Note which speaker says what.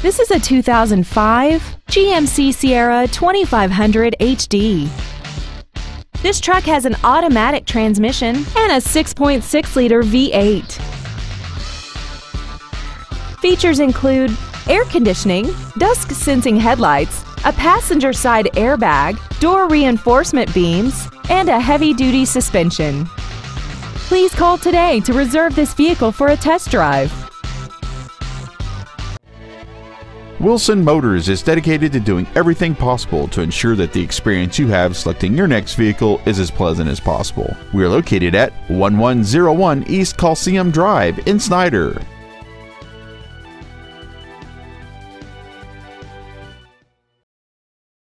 Speaker 1: This is a 2005 GMC Sierra 2500 HD. This truck has an automatic transmission and a 6.6 liter V8. Features include air conditioning, dusk sensing headlights, a passenger side airbag, door reinforcement beams, and a heavy duty suspension. Please call today to reserve this vehicle for a test drive.
Speaker 2: Wilson Motors is dedicated to doing everything possible to ensure that the experience you have selecting your next vehicle is as pleasant as possible. We are located at 1101 East Coliseum Drive in Snyder.